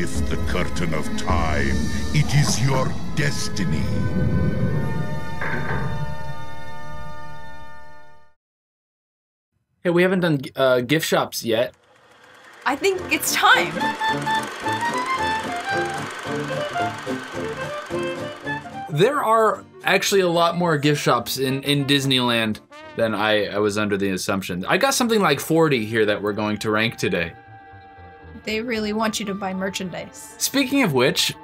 lift the curtain of time. It is your destiny. Hey, we haven't done uh, gift shops yet. I think it's time. There are actually a lot more gift shops in, in Disneyland than I, I was under the assumption. I got something like 40 here that we're going to rank today. They really want you to buy merchandise. Speaking of which,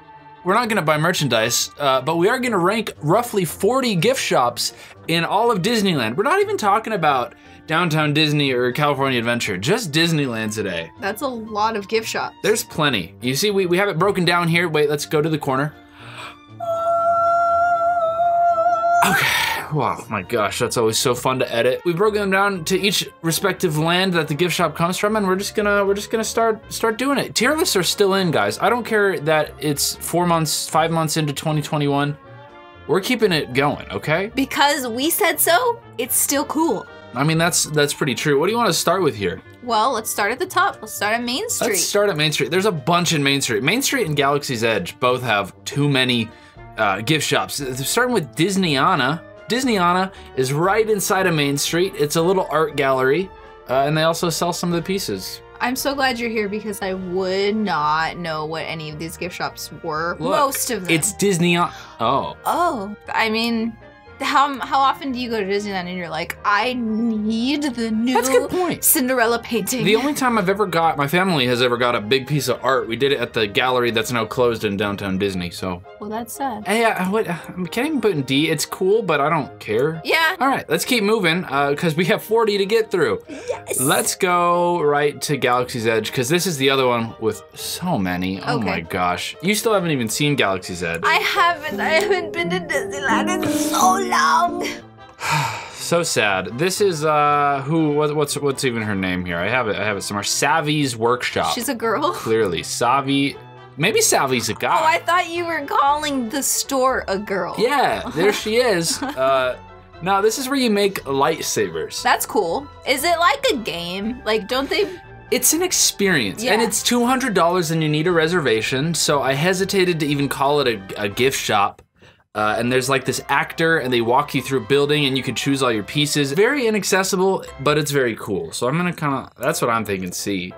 we're not going to buy merchandise, uh, but we are going to rank roughly 40 gift shops in all of Disneyland. We're not even talking about Downtown Disney or California Adventure, just Disneyland today. That's a lot of gift shops. There's plenty. You see, we, we have it broken down here. Wait, let's go to the corner. Okay. Wow, my gosh, that's always so fun to edit. We've broken them down to each respective land that the gift shop comes from, and we're just gonna we're just gonna start start doing it. Tier lists are still in, guys. I don't care that it's four months, five months into 2021. We're keeping it going, okay? Because we said so, it's still cool. I mean, that's that's pretty true. What do you want to start with here? Well, let's start at the top. Let's start at Main Street. Let's start at Main Street. There's a bunch in Main Street. Main Street and Galaxy's Edge both have too many uh, gift shops. Starting with Disneyana. Disneyana is right inside of Main Street. It's a little art gallery, uh, and they also sell some of the pieces. I'm so glad you're here because I would not know what any of these gift shops were. Look, Most of them. It's Disney. Oh, Oh, I mean, how how often do you go to Disneyland and you're like, I need the new that's a good point. Cinderella painting? The only time I've ever got, my family has ever got a big piece of art, we did it at the gallery that's now closed in downtown Disney. So, well, that's sad. hey, uh, what? I can't even put in D. It's cool, but I don't care. Yeah. All right, let's keep moving because we have 40 to get through. Yes. Let's go right to Galaxy's Edge because this is the other one with so many. Oh Okay. my gosh. You still haven't even seen Galaxy's Edge. I haven't. I haven't been to Disneyland in so long. so sad. This is uh who what, what's what's even her name here? I have it I have it somewhere. Savvy's workshop. She's a girl. Clearly. Savvy maybe Savvy's a guy. Oh, I thought you were calling the store a girl. yeah, there she is. Uh now this is where you make lightsabers. That's cool. Is it like a game? Like, don't they? It's an experience, and it's two hundred dollars, and you need a reservation. So I hesitated to even call it a, a gift shop. Uh, and there's like this actor, and they walk you through a building, and you can choose all your pieces. Very inaccessible, but it's very cool. So I'm gonna kind of that's what I'm thinking. C.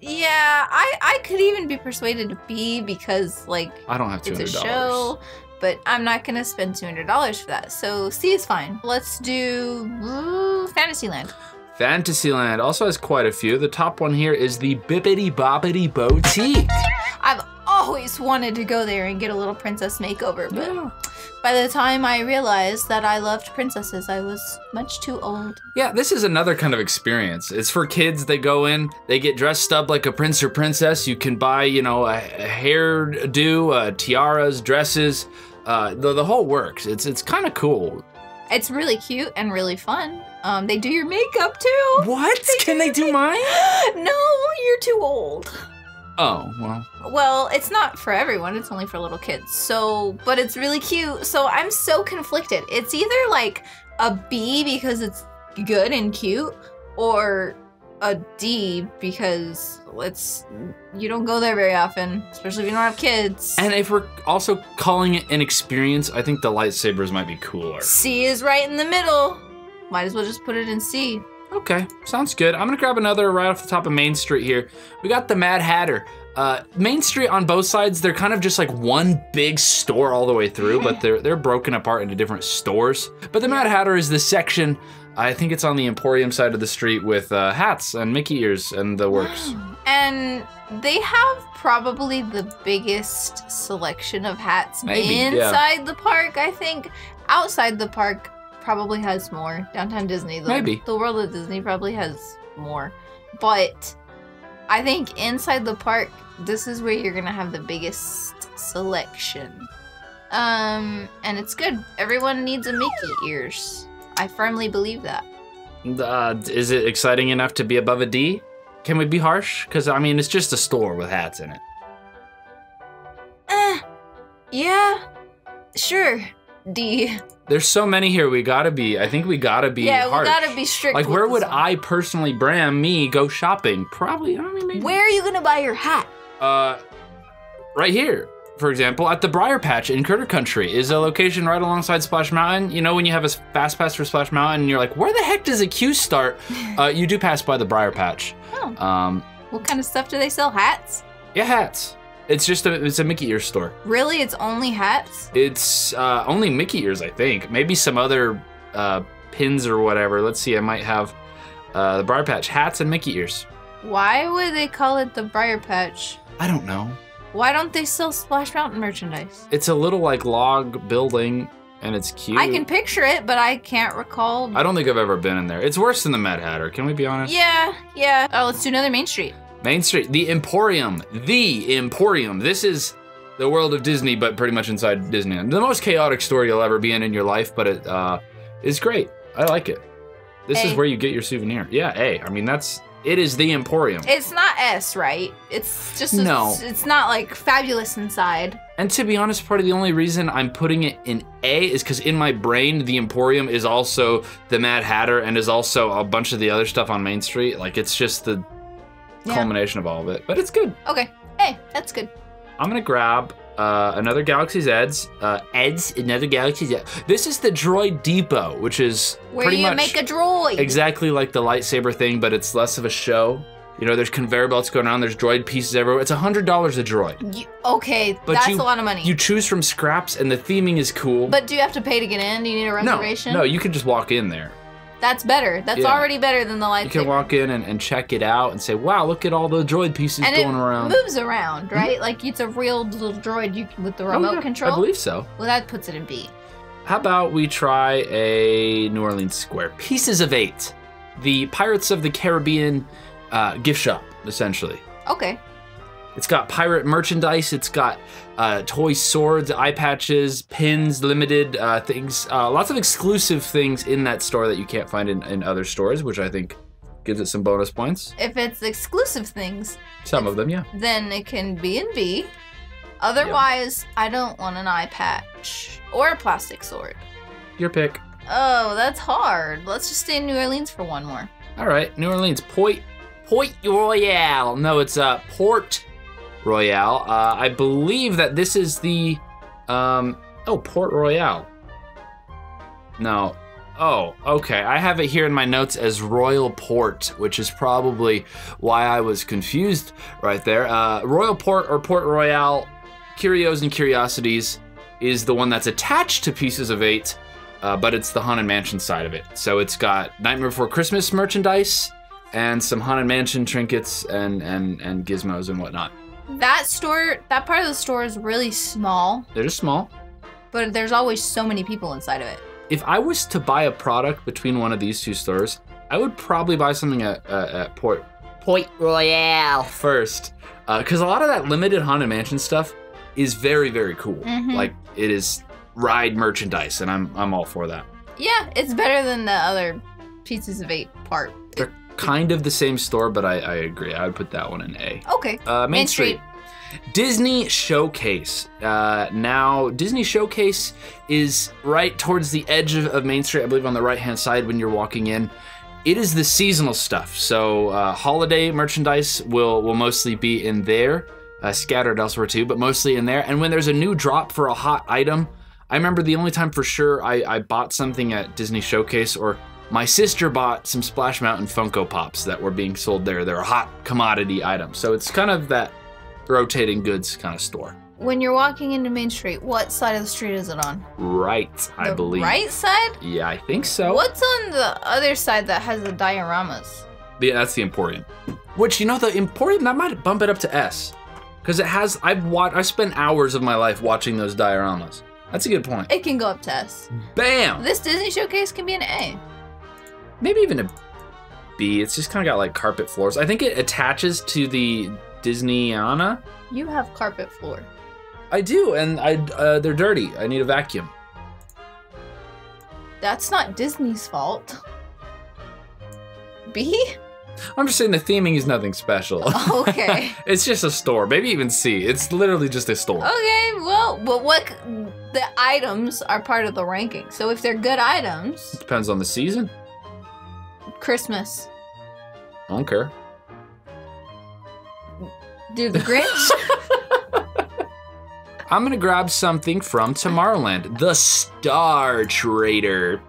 Yeah, I I could even be persuaded to be because like I don't have two it's a show, dollars. but I'm not gonna spend two hundred dollars for that. So C is fine. Let's do ooh, Fantasyland. Fantasyland also has quite a few. The top one here is the Bibbidi Bobbidi Boutique. I've always wanted to go there and get a little princess makeover, but Yeah. by the time I realized that I loved princesses, I was much too old. Yeah, this is another kind of experience. It's for kids. They go in, they get dressed up like a prince or princess. You can buy, you know, a, a hairdo, uh, tiaras, dresses, uh, the, the whole works. It's it's kind of cool. It's really cute and really fun. Um, they do your makeup too. What? Can they do mine? no, you're too old. Oh, well. Well, it's not for everyone. It's only for little kids. So, but it's really cute. So I'm so conflicted. It's either like a B because it's good and cute, or a D because it's you don't go there very often, especially if you don't have kids. And if we're also calling it an experience, I think the lightsabers might be cooler. C is right in the middle. Might as well just put it in C. Okay, sounds good. I'm gonna grab another right off the top of Main Street here. We got the Mad Hatter. Uh, Main Street on both sides, they're kind of just like one big store all the way through, but they're they're broken apart into different stores. But the Mad Hatter is the section. I think it's on the Emporium side of the street with uh, hats and Mickey ears and the works. And they have probably the biggest selection of hats Maybe, yeah. inside the park, I think. Outside the park probably has more. Downtown Disney, the, Maybe. the world of Disney probably has more. But I think inside the park, this is where you're gonna have the biggest selection. Um, and it's good. Everyone needs a Mickey ears. I firmly believe that. Uh, is it exciting enough to be above a D? Can we be harsh? Because I mean, it's just a store with hats in it. Eh, yeah, sure. D. There's so many here. We gotta be. I think we gotta be. yeah, harsh. we gotta be strict. Like, where would. I personally, Bram, me, go shopping? Probably. I mean, maybe. Where are you gonna buy your hat? Uh, right here, for example, at the Briar Patch in Critter Country is a location right alongside Splash Mountain. You know, when you have a fast pass for Splash Mountain, and you're like, where the heck does a queue start? Uh, you do pass by the Briar Patch. Oh. Um, What kind of stuff do they sell? Hats? yeah, hats. It's just a it's a Mickey ear store. Really? It's only hats? It's uh, only Mickey ears, I think. Maybe some other uh, pins or whatever. Let's see. I might have uh, the Briar Patch hats and Mickey ears. Why would they call it the Briar Patch? I don't know. Why don't they sell Splash Mountain merchandise? It's a little like log building, and it's cute. I can picture it, but I can't recall. I don't think I've ever been in there. It's worse than the Mad Hatter. Can we be honest? yeah, yeah. Oh, let's do another Main Street. Main Street, the Emporium, the Emporium. This is the world of Disney, but pretty much inside Disneyland. The most chaotic store you'll ever be in in your life, but it uh, is great. I like it. This is where you get your souvenir. Yeah, A. I mean, that's it. Is the Emporium. It's not S, right? It's just a, No. It's not like fabulous inside. And to be honest, part of the only reason I'm putting it in A is because in my brain, the Emporium is also the Mad Hatter and is also a bunch of the other stuff on Main Street. Like it's just the Yeah. culmination of all of it. But it's good. Okay. Hey, that's good. I'm gonna grab uh, another Galaxy's Eds. Uh, Eds, another Galaxy's Eds. This is the Droid Depot, which is Where pretty you much make a droid. exactly like the lightsaber thing, but it's less of a show. You know, there's conveyor belts going on. There's droid pieces everywhere. It's a hundred dollars a droid. You- okay, But that's you- a lot of money. You choose from scraps, and the theming is cool. but do you have to pay to get in? Do you need a reservation? no, reservation? no, you can just walk in there. That's better. That's Yeah. already better than the lightsaber. You can walk in and, and check it out and say, "Wow, look at all the droid pieces and going it around." moves around, right? Like it's a real little droid you can, with the Oh, remote yeah, control. I believe so. Well, that puts it in B. How about we try a New Orleans Square? Pieces of Eight, the Pirates of the Caribbean uh, gift shop, essentially. Okay. It's got pirate merchandise. It's got uh, toy swords, eye patches, pins, limited uh, things. Uh, lots of exclusive things in that store that you can't find in, in other stores, which I think gives it some bonus points. If it's exclusive things, Some of them, yeah. then it can be in B. Otherwise, I don't want an eye patch or a plastic sword. Your pick. Oh, that's hard. Let's just stay in New Orleans for one more. All right, New Orleans, Point Point Royale. No, it's uh Port Royale. Uh, I believe that this is the um oh Port Royale. No. Oh, okay. I have it here in my notes as Royal Port, which is probably why I was confused right there. Uh, Royal Port or Port Royale, Curios and Curiosities, is the one that's attached to Pieces of Eight, uh, but it's the Haunted Mansion side of it. So it's got Nightmare Before Christmas merchandise and some Haunted Mansion trinkets and and and gizmos and whatnot. That store, that part of the store is really small, They're just small. but there's always so many people inside of it. If I was to buy a product between one of these two stores, I would probably buy something at, uh, at Port Point Royale first, because a lot of that limited Haunted Mansion stuff is very very cool. Mhm. Like it is ride merchandise, and I'm I'm all for that. Yeah, it's better than the other pieces of eight part. They're kind of the same store, but I, I agree. I would put that one in A. Okay. Uh, Main, Main Street. Street. Disney Showcase. Uh, now, Disney Showcase is right towards the edge of, of Main Street, I believe on the right hand side when you're walking in. It is the seasonal stuff. So, uh, holiday merchandise will, will mostly be in there, uh, scattered elsewhere too, but mostly in there. And when there's a new drop for a hot item, I remember the only time for sure I, I bought something at Disney Showcase or my sister bought some Splash Mountain Funko Pops that were being sold there. They're a hot commodity item. So it's kind of that rotating goods kind of store. When you're walking into Main Street, what side of the street is it on? Right, I believe. Right side? Yeah, I think so. What's on the other side that has the dioramas? Yeah, that's the Emporium. Which you know, the Emporium that might bump it up to S, because it has. I've watched. I spent hours of my life watching those dioramas. That's a good point. It can go up to S. Bam. This Disney showcase can be an A. Maybe even a B. It's just kind of got like carpet floors. I think it attaches to the Disneyana. You have carpet floor. I do, and I uh, they're dirty. I need a vacuum. That's not Disney's fault. B? I'm just saying the theming is nothing special. Okay. it's just a store. Maybe even C. It's literally just a store. Okay, well, but what the items are part of the ranking. So if they're good items, Depends on the season. Christmas. I don't care. Do the Grinch? I'm gonna grab something from Tomorrowland, the Star Trader.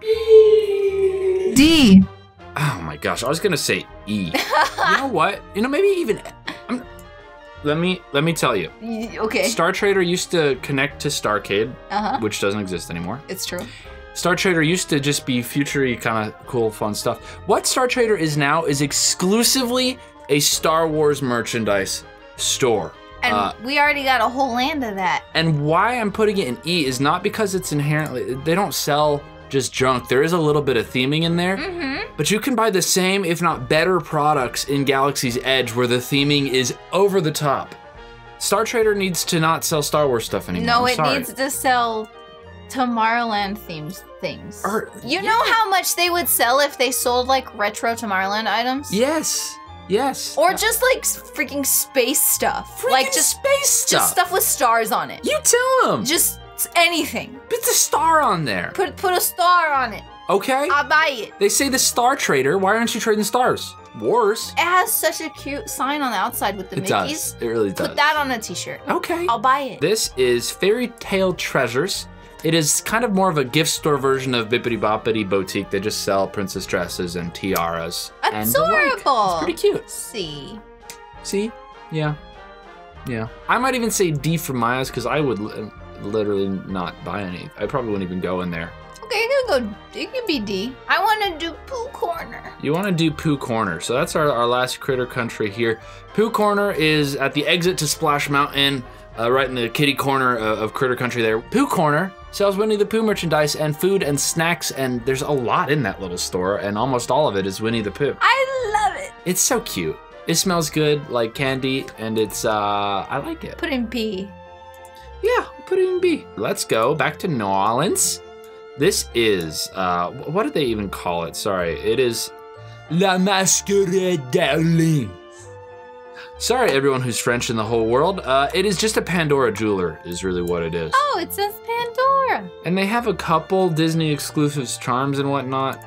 D. Oh my gosh, I was gonna say E. you know what? You know, maybe even. I'm, let me let me tell you. Okay. Star Trader used to connect to Starcade, Uh huh. which doesn't exist anymore. It's true. Star Trader used to just be futury kind of cool, fun stuff. What Star Trader is now is exclusively a Star Wars merchandise store. And Uh, we already got a whole land of that. and why I'm putting it in E is not because it's inherently they don't sell just junk. There is a little bit of theming in there. Mm-hmm. But you can buy the same, if not better, products in Galaxy's Edge where the theming is over the top. Star Trader needs to not sell Star Wars stuff anymore. No, I'm it sorry. needs to sell Tomorrowland themed things. Or- you know how much they would sell if they sold like retro Tomorrowland items? Yes, yes. Or just like freaking space stuff. Freaking like just space stuff. just stuff with stars on it. You tell them. Just anything. Put the star on there. Put put a star on it. Okay. I'll buy it. They say the Star Trader. Why aren't you trading stars? Wars. It has such a cute sign on the outside with the It Mickeys. does. It really does. Put that on a t-shirt. Okay. I'll buy it. This is Fairy Tale Treasures. It is kind of more of a gift store version of Bibbidi Bobbidi Boutique. They just sell princess dresses and tiaras. and. Adorable. It's pretty cute. See. See? Yeah. Yeah. I might even say D for my eyes because I would li- literally not buy any. I probably wouldn't even go in there. Okay, it can go. It can be D. I want to do Pooh Corner. You want to do Pooh Corner. So that's our, our last critter country here. Pooh Corner is at the exit to Splash Mountain, uh, right in the kitty corner of, of Critter Country there. Pooh Corner sells Winnie the Pooh merchandise and food and snacks, and there's a lot in that little store, and almost all of it is Winnie the Pooh. I love it. It's so cute. It smells good like candy, and it's, uh, I like it. Put in B. Yeah, put it in B. Let's go back to New Orleans. This is, uh, what did they even call it? Sorry, it is La Mascarade d'Orléans. Sorry, everyone who's French in the whole world. Uh, it is just a Pandora jeweler, is really what it is. Oh, it says Pandora. And they have a couple Disney exclusives, charms, and whatnot.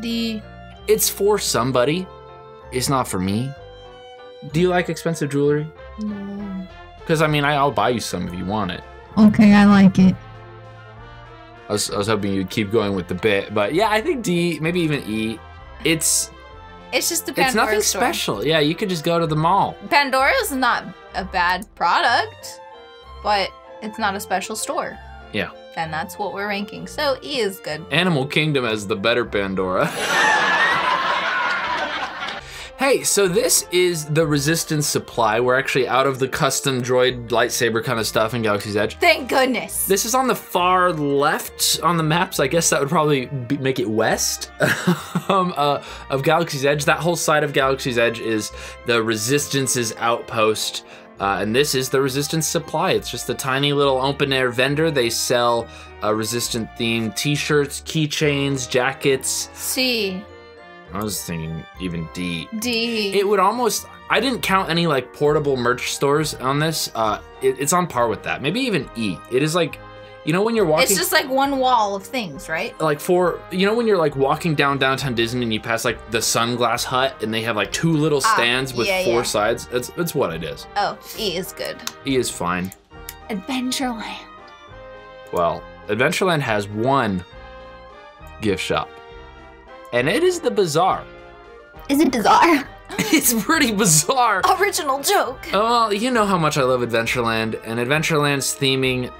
D. It's for somebody. It's not for me. Do you like expensive jewelry? No. Because I mean, I, I'll buy you some if you want it. Okay, I like it. I was, I was hoping you'd keep going with the bit, but yeah, I think D, maybe even E. It's It's just a Pandora it's nothing store. special. Yeah, you could just go to the mall. Pandora's not a bad product, but it's not a special store. Yeah. And that's what we're ranking. So E is good. Animal Kingdom has the better Pandora. hey, so this is the Resistance Supply. We're actually out of the custom droid lightsaber kind of stuff in Galaxy's Edge. Thank goodness. This is on the far left on the maps. I guess that would probably be, make it west um, uh, of Galaxy's Edge. That whole side of Galaxy's Edge is the Resistance's outpost. Uh, and this is the Resistance Supply. It's just a tiny little open air vendor. They sell uh, Resistant themed t shirts, keychains, jackets. C. I was thinking even D. D. It would almost. I didn't count any like portable merch stores on this. Uh, it, it's on par with that. Maybe even E. It is like, you know, when you're walking. it's just like one wall of things, right? like for you know when you're like walking down downtown Disney and you pass like the Sunglass Hut and they have like two little Ah, stands with yeah, four yeah. sides. That's that's what it is. Oh, E is good. E is fine. Adventureland. Well, Adventureland has one gift shop, and it is the bizarre. Is it bizarre? it's pretty bizarre. Original joke. Oh, well, you know how much I love Adventureland, and Adventureland's theming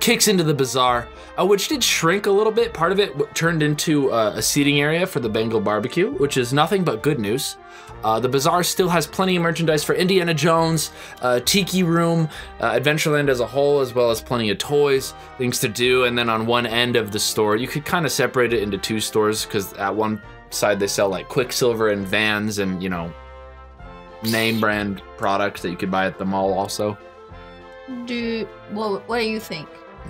kicks into the bazaar, uh, which did shrink a little bit. Part of it w- turned into uh, a seating area for the Bengal barbecue, which is nothing but good news. Uh, the bazaar still has plenty of merchandise for Indiana Jones, uh, Tiki Room, uh, Adventureland as a whole, as well as plenty of toys, things to do. And then on one end of the store, you could kind of separate it into two stores because at one side they sell like Quiksilver and Vans and, you know, name brand products that you could buy at the mall also. Do what? What do you think?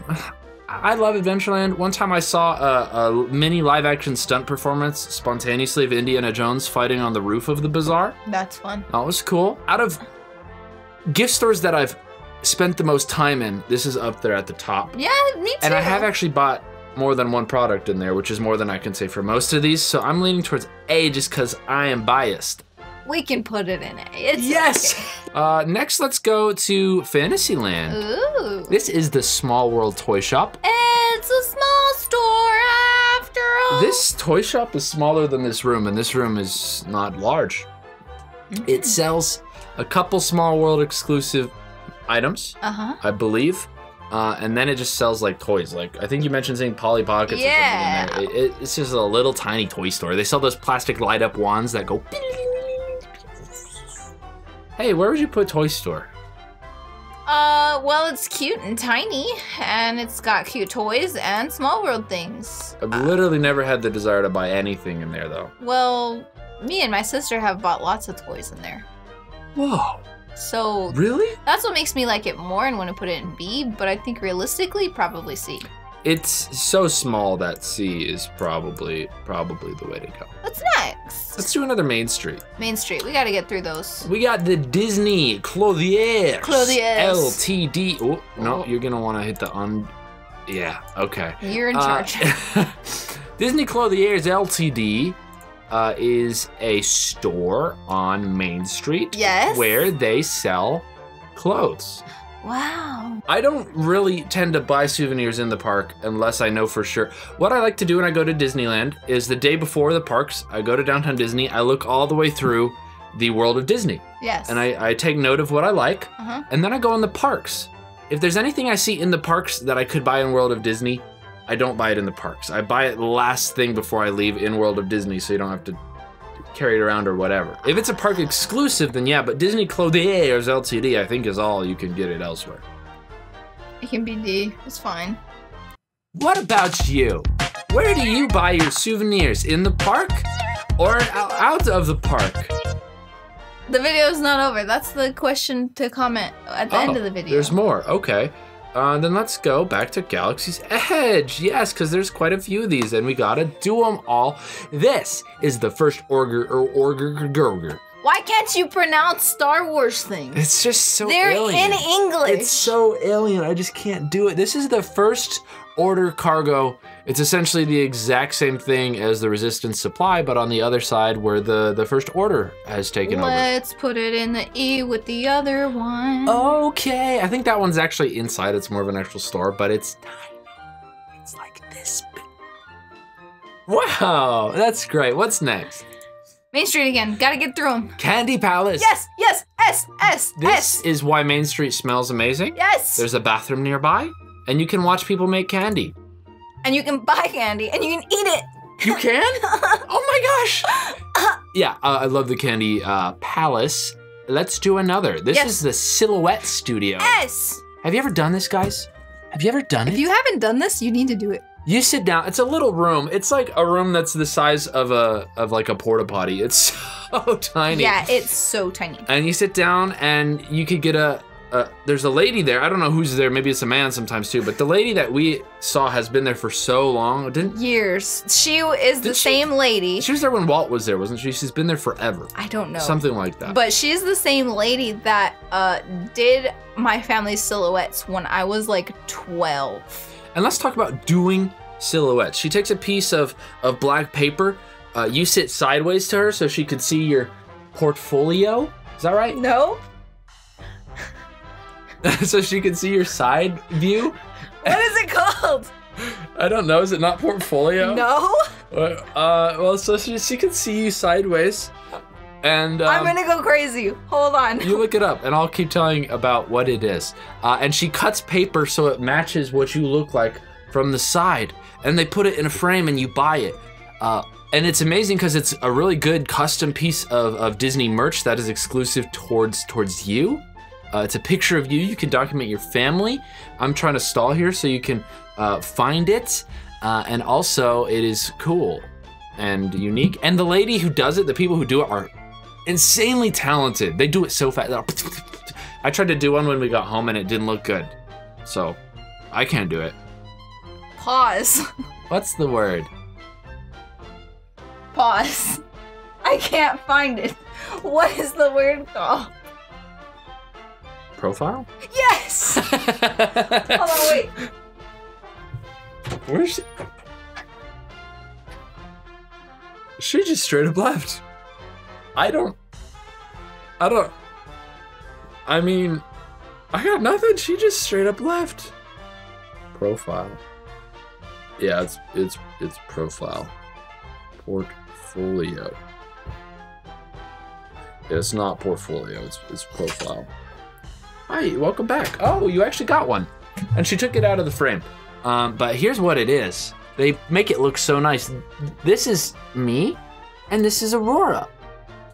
I love Adventureland. One time I saw a, a mini live action stunt performance spontaneously of Indiana Jones fighting on the roof of the bazaar. That's fun. That was cool. Out of gift stores that I've spent the most time in, this is up there at the top. Yeah, me too. And I have actually bought more than one product in there, which is more than I can say for most of these. So I'm leaning towards A just because I am biased. We can put it in it. It's Yes. Uh, next, let's go to Fantasyland. Ooh. This is the Small World Toy Shop. It's a small store after all. This toy shop is smaller than this room, and this room is not large. It sells a couple Small World exclusive items, Uh huh. I believe. Uh, and then it just sells like toys. Like I think you mentioned saying Polly Pockets. Yeah. Or something in there. It, it- it's just a little tiny toy store. They sell those plastic light up wands that go. Hey, where would you put toy store? Uh, well, it's cute and tiny, and it's got cute toys and small world things. I've literally never had the desire to buy anything in there though. Well, me and my sister have bought lots of toys in there. Whoa, So really? that's what makes me like it more and want to put it in B, but I think realistically, probably C. It's so small that C is probably probably the way to go. What's next? Let's do another Main Street. Main Street. We gotta get through those. We got the Disney Clothiers. Clothiers. LTD. Oh, no, Oh. you're going to want to hit the un. Yeah, okay. You're in Uh, charge. Disney Clothiers Ltd. Uh, is a store on Main Street. Yes. Where they sell clothes. Wow. I don't really tend to buy souvenirs in the park unless I know for sure. What I like to do when I go to Disneyland is the day before the parks, I go to downtown Disney, I look all the way through the world of Disney, Yes. and I, I take note of what I like, Uh-huh. and then I go in the parks. If there's anything I see in the parks that I could buy in World of Disney, I don't buy it in the parks. I buy it last thing before I leave in World of Disney so you don't have to carry it around or whatever. If it's a park exclusive, then yeah, but Disney Clothiers Ltd. I think is all you can get it elsewhere. It can be D. It's fine. What about you? Where do you buy your souvenirs? In the park or out of the park? The video is not over. That's the question to comment at the end Oh, of the oh, video. There's more. Okay. Uh, then let's go back to Galaxy's Edge. Yes, because there's quite a few of these, and we gotta do them all. This is the first Orger or Orger Gurger. Why can't you pronounce Star Wars things? It's just so They're alien. in English. It's so alien. I just can't do it. This is the first order cargo. It's essentially the exact same thing as the resistance supply, but on the other side where the, the first order has taken over. Let's put it in the E with the other one. Okay, I think that one's actually inside. It's more of an actual store, but it's tiny. It's like this big. Wow, that's great. What's next? Main Street again. Gotta get through them. Candy Palace. Yes, yes, S, S, This S. is why Main Street smells amazing. Yes. There's a bathroom nearby, and you can watch people make candy. And you can buy candy and you can eat it. You can? oh my gosh! Yeah, uh, I love the Candy uh, Palace. Let's do another. This Yes. is the Silhouette Studio. Yes. Have you ever done this, guys? Have you ever done it? If you haven't done this, you need to do it. You sit down. It's a little room. It's like a room that's the size of a of like a porta potty. It's so tiny. Yeah, it's so tiny. And you sit down, and you could get a. a there's a lady there. I don't know who's there. Maybe it's a man sometimes too. But the lady that we saw has been there for so long. Didn't Years. She is the she- same lady. she was there when Walt was there, wasn't she? She's been there forever. I don't know. Something like that. But she's the same lady that uh, did my family's silhouettes when I was like 12. And let's talk about doing silhouettes. She takes a piece of, of black paper. Uh, you sit sideways to her so she could see your portfolio. Is that right? No? so she could see your side view. What is it called? I don't know. Is it not portfolio? No? Uh, well, so she, she can see you sideways. And um, I'm gonna go crazy. Hold on. you look it up, and I'll keep telling about what it is. Uh, and she cuts paper so it matches what you look like from the side. And they put it in a frame, and you buy it. Uh, and it's amazing because it's a really good custom piece of, of Disney merch that is exclusive towards towards you. Uh, it's a picture of you. You can document your family. I'm trying to stall here so you can uh, find it. Uh, and also, it is cool and unique. And the lady who does it, the people who do it, are insanely talented. They do it so fast. I tried to do one when we got home and it didn't look good. So, I can't do it. Pause. What's the word? Pause. I can't find it. What is the word called? Profile? Yes! Hold on, wait. Where's she? She just straight up left. I don't. I don't. I mean, I got nothing. She just straight up left. Profile. Yeah, it's it's it's profile. Portfolio. Yeah, it's not portfolio. It's it's profile. Hi, welcome back. Oh, you actually got one, and she took it out of the frame. Um, but here's what it is. They make it look so nice. This is me, and this is Aurora.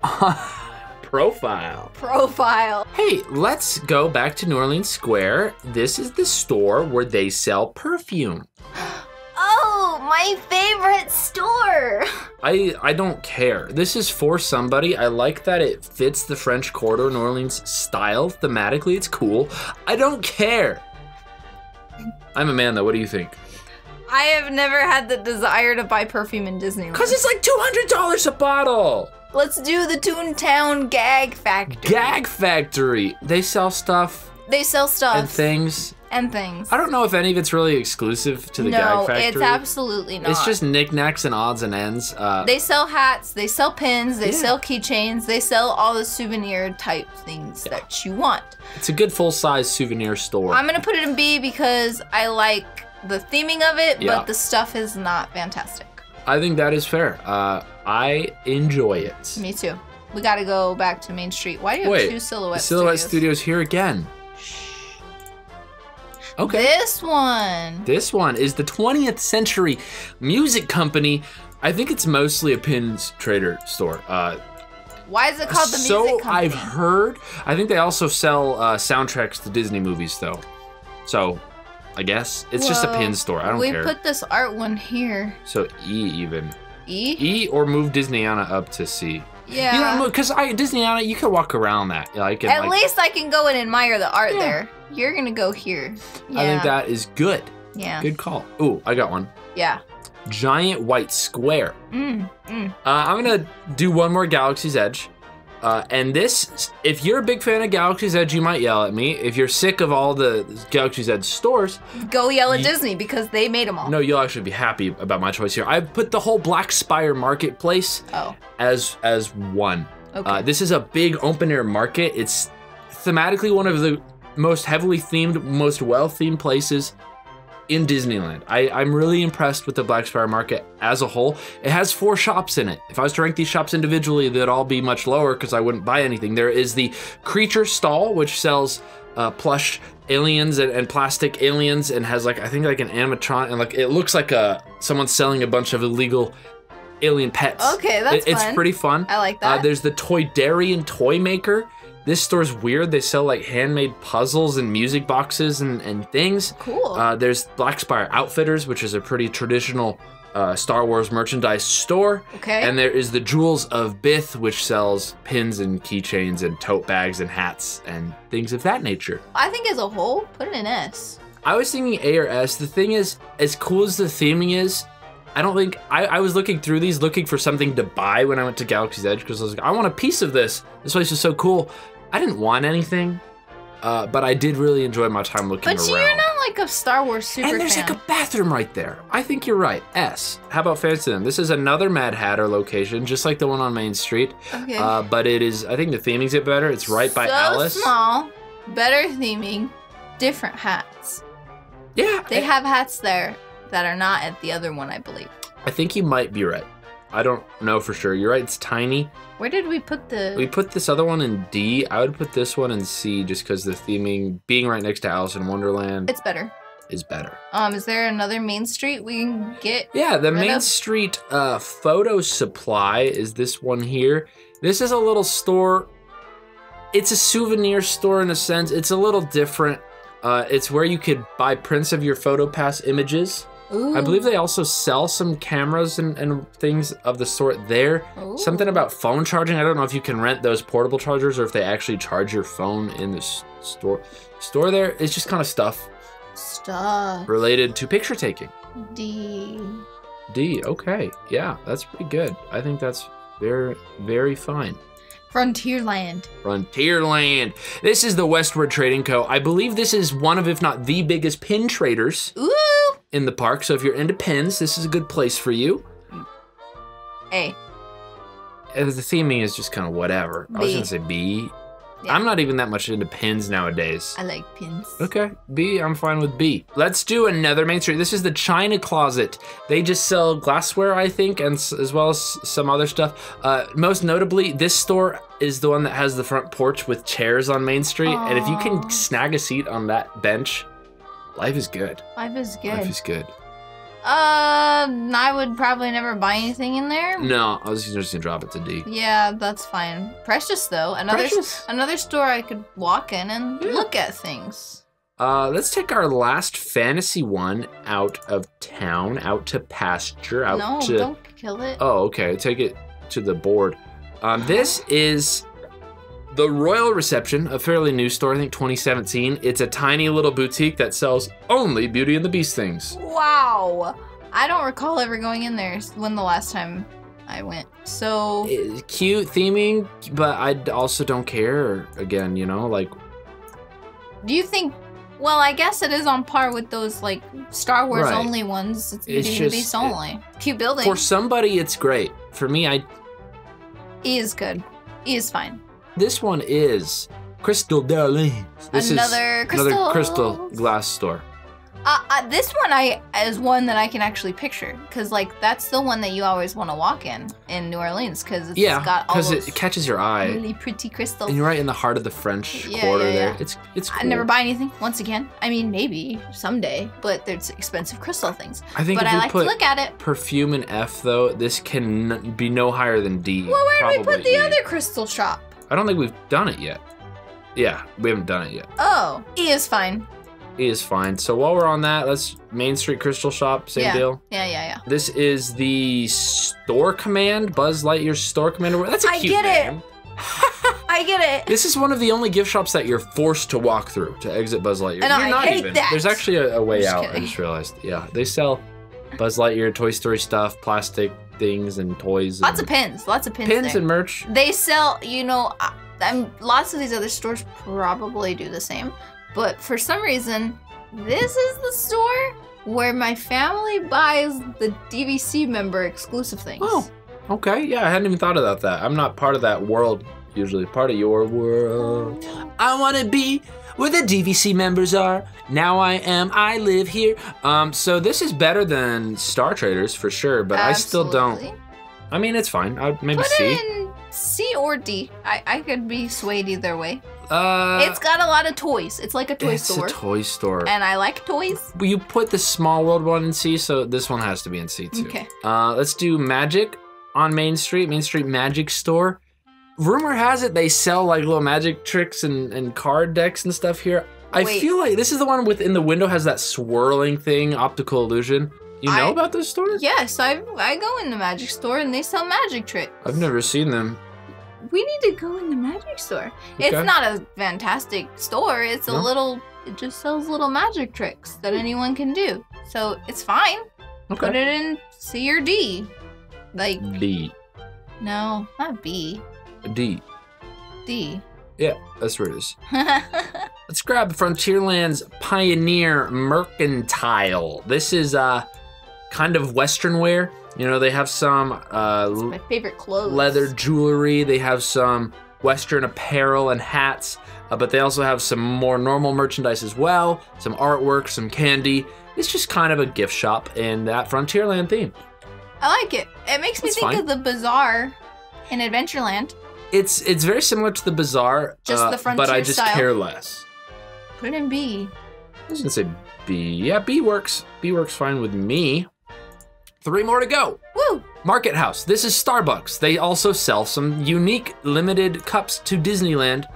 Profile. Profile. Hey, let's go back to New Orleans Square. This is the store where they sell perfume. My favorite store. I I don't care. This is for somebody. I like that it fits the French Quarter New Orleans style thematically. It's cool. I don't care. I'm a man though. What do you think? I have never had the desire to buy perfume in Disneyland. Cause it's like two hundred dollars a bottle. Let's do the Toontown Gag Factory. Gag Factory. They sell stuff They sell stuff and things. And things. I don't know if any of it's really exclusive to the no, Gag Factory. it's absolutely not. It's just knickknacks and odds and ends. Uh, They sell hats, they sell pins, they Yeah. sell keychains, they sell all the souvenir type things that you want. it's a good full size souvenir store. I'm gonna put it in B because I like the theming of it, Yeah. but the stuff is not fantastic. I think that is fair. Uh, I enjoy it. Me too. We gotta go back to Main Street. Why do you have two silhouette the Silhouette studios? Studios here again. Okay. This one. This one is the 20th Century Music Company. I think it's mostly a pins trader store. Uh, Why is it called the so Music Company? So I've heard. I think they also sell uh, soundtracks to Disney movies, though. So I guess it's just a pin store. I don't we care. put this art one here. so E even E? E or move Disneyana up to C. Yeah. You know, because I Disneyana, you could walk around that. Like, and, At like, least I can go and admire the art Yeah. there. You're gonna go here. Yeah. I think that is good. Yeah. Good call. Ooh, I got one. Yeah. Giant white square. Mm, mm. Uh, I'm gonna do one more Galaxy's Edge. Uh, and this, if you're a big fan of Galaxy's Edge, you might yell at me. If you're sick of all the Galaxy's Edge stores, Go yell at Ye- Disney because they made them all. no, you'll actually be happy about my choice here. I put the whole Black Spire Marketplace Oh. as as one. Okay. Uh, this is a big open air market. It's thematically one of the most heavily themed, most well themed places in Disneyland. I, I'm really impressed with the Black Spire Market as a whole. It has four shops in it. If I was to rank these shops individually, they'd all be much lower because I wouldn't buy anything. There is the Creature Stall, which sells uh, plush aliens and, and plastic aliens and has like I think like an animatron and like it looks like a someone's selling a bunch of illegal alien pets. Okay, that's It- it's fun. pretty fun. I like Uh, that. there's the Toydarian Toy Maker. This store's weird. They sell like handmade puzzles and music boxes and, and things. cool. Uh, there's Black Spire Outfitters, which is a pretty traditional uh, Star Wars merchandise store. okay. And there is the Jewels of Bith, which sells pins and keychains and tote bags and hats and things of that nature. I think as a whole, put it in S. I was thinking A or S. The thing is, as cool as the theming is, I don't think I, I was looking through these looking for something to buy when I went to Galaxy's Edge because I was like, I want a piece of this. This place is so cool. I didn't want anything, uh, but I did really enjoy my time looking But around. But you're not like a Star Wars super and there's fan. like a bathroom right there. I think you're right. S. How about Fantasyland? This is another Mad Hatter location, just like the one on Main Street. okay. Uh, but it is, I think the theming's it better. It's right by so Alice. small, better theming, different hats. Yeah, They have hats there that are not at the other one, I believe. I think you might be right. I don't know for sure. You're right. It's tiny. Where did we put the? We put this other one in D. I would put this one in C just because the theming, being right next to Alice in Wonderland, It's better. is better. Um, is there another main street we can get? Yeah, the Main up. Street uh, Photo Supply is this one here. This is a little store. It's a souvenir store in a sense. It's a little different. Uh, it's where you could buy prints of your PhotoPass images. Ooh. I believe they also sell some cameras and, and things of the sort there. Something about phone charging. I don't know if you can rent those portable chargers or if they actually charge your phone in the store. Store there. It's just kind of stuff stuff. related to picture taking. D. D. Okay. Yeah, that's pretty good. I think that's very, very fine. Frontierland. Frontierland. This is the Westward Trading Co. I believe this is one of, if not the biggest pin traders Ooh. In the park. So if you're into pins, this is a good place for you. A. And the theming is just kind of whatever. I was B. gonna say B. Yeah. I'm not even that much into pins nowadays. I like pins. Okay, B, I'm fine with B. Let's do another Main Street. This is the China Closet. They just sell glassware, I think, and s- as well as some other stuff. Uh, most notably, this store is the one that has the front porch with chairs on Main Street. And if you can snag a seat on that bench, life is good. Life is good. Life is good. Uh, I would probably never buy anything in there. No, I was just gonna drop it to D. Yeah, that's fine. Precious though. Another Precious. another store I could walk in and Yeah. look at things. Uh, let's take our last fantasy one out of town, out to pasture, out no, to. don't kill it. Oh, okay. Take it to the board. Um, this is the Royal Reception, a fairly new store, I think 2017. It's a tiny little boutique that sells only Beauty and the Beast things. Wow. I don't recall ever going in there when the last time I went. So It's cute theming, but I also don't care. Again, you know, like do you think well, I guess it is on par with those like Star Wars Right. only ones. It's, It's Beauty and the just- Beast only. Cute building. for somebody, it's great. For me, I E is good. E is fine. This one is Cristal d'Orleans. This Another is another crystal glass store. Uh, uh, this one I is one that I can actually picture because like that's the one that you always want to walk in in New Orleans because it's Yeah, got all because it catches your eye, really pretty crystals. and you're right in the heart of the French Yeah, Quarter yeah, there. yeah. It's it's. Cool. I never buy anything. Once again, I mean maybe someday, but there's expensive crystal things. I think But if I like put to look at it. perfume in F though, this can be no higher than D. Well, where do we put the E. other crystal shop? I don't think we've done it yet. Yeah, we haven't done it yet. Oh, E is fine. E is fine. So while we're on that, let's Main Street Crystal Shop. Same Yeah. deal. Yeah, yeah, yeah. This is the Store Command, Buzz Lightyear's Store Commander. That's a I cute I get it. I get it. This is one of the only gift shops that you're forced to walk through to exit Buzz Lightyear. And you're I not hate even. that. There's actually a, a way out. I just realized. Yeah, they sell Buzz Lightyear, Toy Story stuff, plastic things, and toys. Lots and of pins. Lots of pins. pins there. and merch. They sell, you know, I- I'm, lots of these other stores probably do the same, but for some reason, this is the store where my family buys the DVC member exclusive things. Oh. Okay, yeah, I hadn't even thought about that. I'm not part of that world usually. Part of your world. I want to be where the DVC members are. Now I am. I live here. Um, so this is better than Star Traders for sure, but I still don't. I mean, it's fine. I'd maybe Put C. it in C or D. I, I could be swayed either way. Uh, it's got a lot of toys. It's like a toy it's store. It's a toy store. and I like toys. You put the Small World one in C, so this one has to be in C too. Okay. Uh, let's do Magic on Main Street, Main Street Magic Store. Rumor has it they sell like little magic tricks and, and card decks and stuff here. I Wait. feel like this is the one within the window has that swirling thing, optical illusion. You know I- about this store? Yes, I I go in the magic store and they sell magic tricks. I've never seen them. We need to go in the magic store. Okay. It's not a fantastic store. It's a little. It just sells little magic tricks that anyone can do. So it's fine. Okay. Put it in C or D. Like D. no, not B. D. D. Yeah, that's where it is. Let's grab Frontierland's Pioneer Mercantile. This is uh kind of western wear. You know, they have some uh My favorite clothes. leather jewelry. They have some Western apparel and hats, uh, but they also have some more normal merchandise as well. Some artwork, some candy. It's just kind of a gift shop in that Frontierland theme. I like it. It makes me That's think fine. of the bazaar in Adventureland. It's it's very similar to the bazaar, Just uh, the but I just style. care less. Put it in B. I was gonna say B. Yeah, B works. B works fine with me. Three more to go. Woo! Market House. This is Starbucks. They also sell some unique limited cups to Disneyland.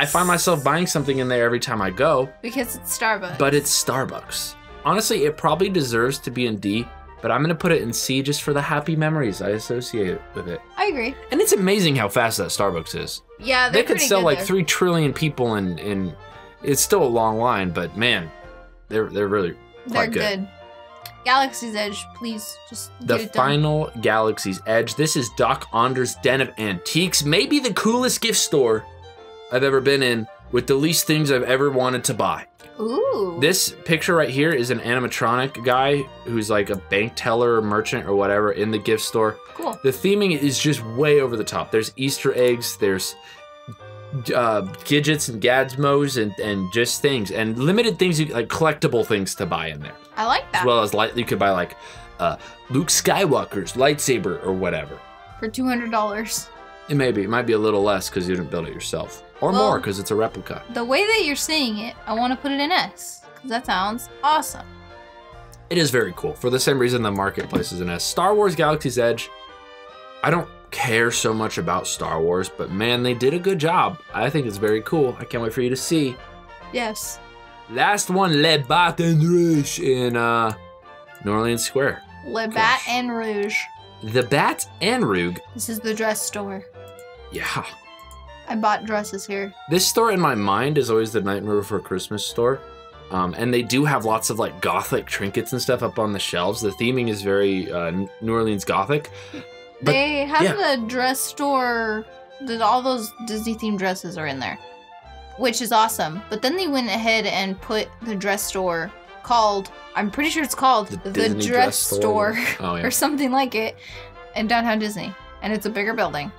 I find myself buying something in there every time I go, Because it's Starbucks. but it's Starbucks. Honestly, it probably deserves to be in D, but I'm gonna put it in C just for the happy memories I associate with it. I agree. And it's amazing how fast that Starbucks is. Yeah, They could sell good like there. three trillion people, and and it's still a long line, but man, they're they're really They're quite good. Galaxy's Edge, please just The final Galaxy's Edge. This is Dok-Ondar's Den of Antiques, maybe the coolest gift store I've ever been in, with the least things I've ever wanted to buy. Ooh. This picture right here is an animatronic guy who's like a bank teller or merchant or whatever in the gift store. cool. The theming is just way over the top. There's Easter eggs, there's uh, gadgets and gadsmos and, and just things and limited things you, like collectible things to buy in there I like that. as well as light you could buy like uh, Luke Skywalker's lightsaber or whatever. for two hundred dollars. It may be it might be a little less because you didn't build it yourself or Well- more because it's a replica. The way that you're saying it, I want to put it in S because that sounds awesome. It is very cool for the same reason the marketplace is an S. Star Wars Galaxy's Edge. I don't care so much about Star Wars, but man, they did a good job. I think it's very cool. I can't wait for you to see. Yes. Last one, Le Baton Rouge in uh, New Orleans Square. Le. Bat and Rouge. The Bat and Rouge. This is the dress store. Yeah. I bought dresses here. This store in my mind is always the Nightmare Before Christmas store. Um, and they do have lots of like gothic trinkets and stuff up on the shelves. The theming is very uh, New Orleans gothic. But- they have yeah. the dress store. That all those Disney themed dresses are in there, which is awesome. But then they went ahead and put the dress store called. I'm pretty sure it's called The the, dress, dress store, store. Oh, yeah. or something like it, in downtown Disney, and it's a bigger building,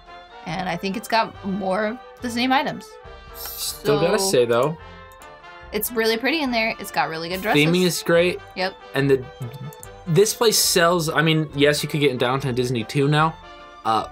and I think it's got more of the same items. Still gotta say though, It's really pretty in there. It's got really good dresses. theming is great. Yep. And the this place sells. I mean, yes, you could get in downtown Disney too now. Uh,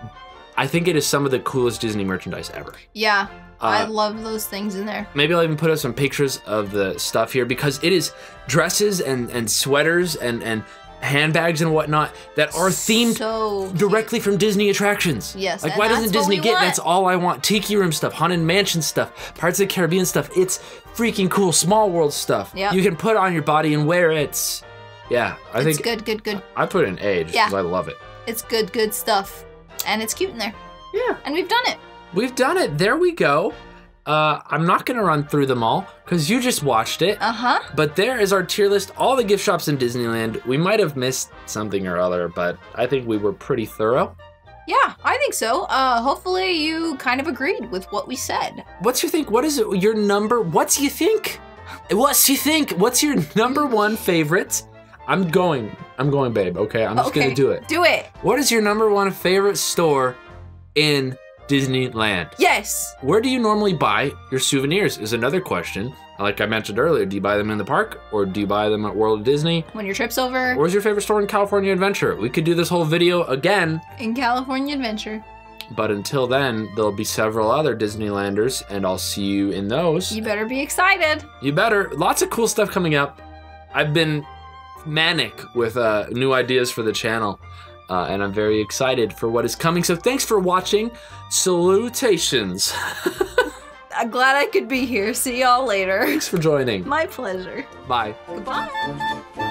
I think it is some of the coolest Disney merchandise ever. Yeah, I Uh, love those things in there. maybe I'll even put up some pictures of the stuff here because it is dresses and and sweaters and and handbags and whatnot that are themed so directly from Disney attractions. Yes, Like, why doesn't Disney get? want. That's all I want. Tiki Room stuff, Haunted Mansion stuff, Pirates of the Caribbean stuff. It's freaking cool. Small World stuff. Yep. You can put on your body and wear it. Yeah, I think it's think good, good, good. I put in age because Yeah. I love it. It's good, good stuff, and it's cute in there. Yeah. And we've done it. We've done it. There we go. Uh, I'm not gonna run through them all because you just watched it. Uh huh. But there is our tier list, all the gift shops in Disneyland. We might have missed something or other, but I think we were pretty thorough. Yeah, I think so. Uh, hopefully you kind of agreed with what we said. What's your think? What is it? Your number? What's you think? What's you think? What's your number one favorite? I'm going. I'm going, babe. Okay, I'm just okay, gonna do it. Do it. What is your number one favorite store in Disneyland? Yes. Where do you normally buy your souvenirs? Is another question. Like I mentioned earlier, do you buy them in the park or do you buy them at World of Disney? When your trip's over Where's your favorite store in California Adventure? We could do this whole video again, in California Adventure, but until then, there'll be several other Disneylanders, and I'll see you in those. you better be excited. You better. Lots of cool stuff coming up. I've been manic with uh, new ideas for the channel, uh, and I'm very excited for what is coming. So thanks for watching. Salutations. I'm glad I could be here. See y'all later. thanks for joining. My pleasure. Bye. Goodbye.